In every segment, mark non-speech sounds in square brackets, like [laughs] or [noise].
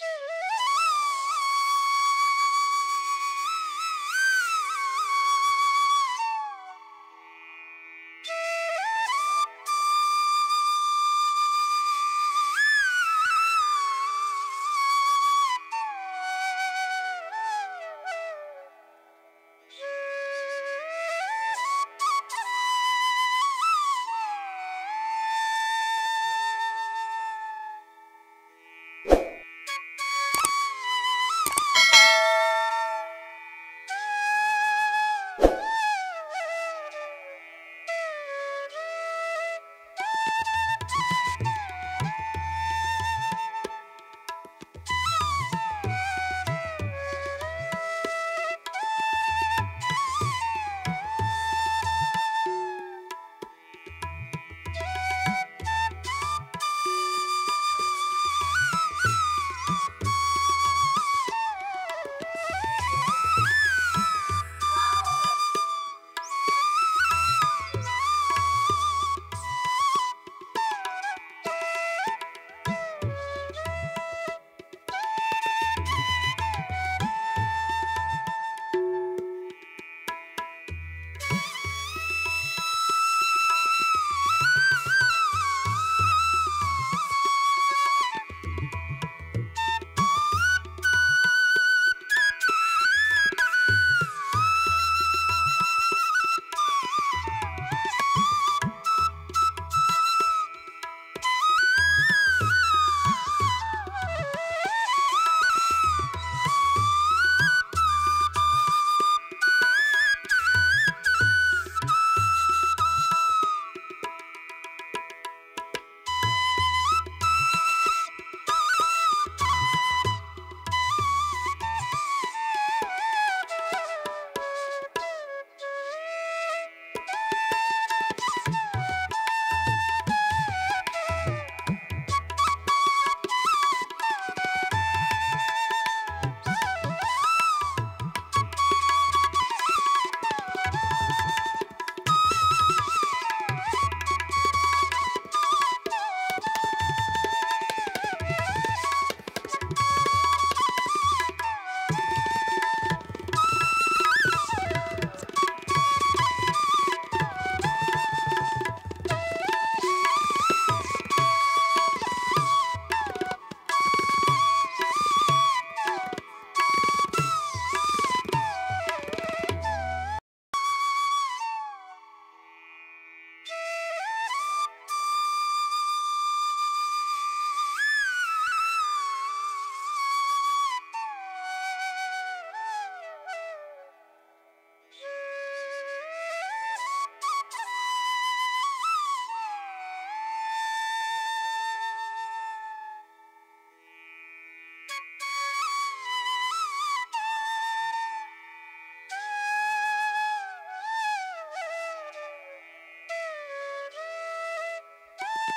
Yeah. [laughs]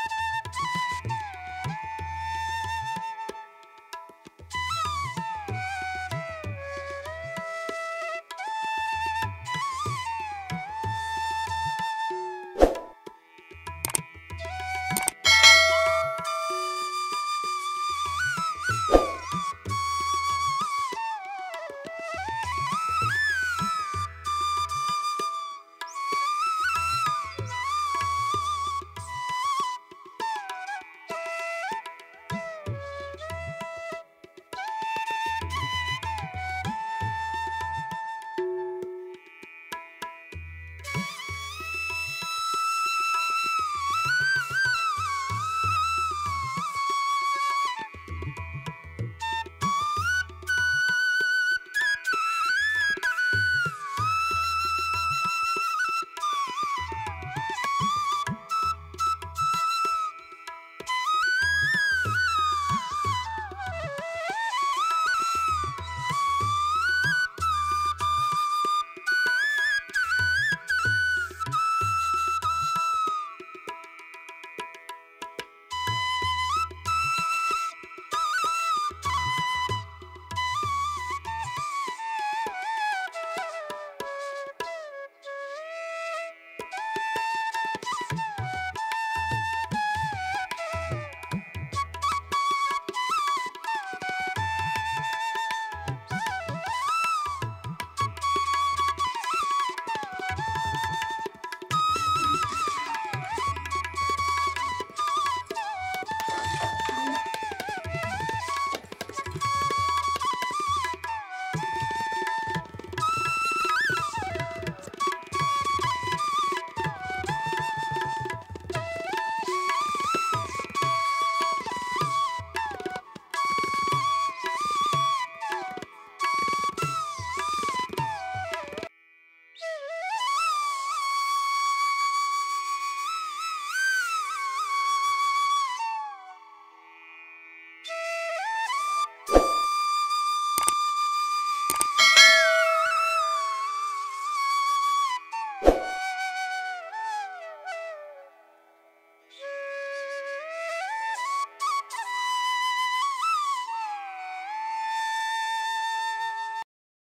you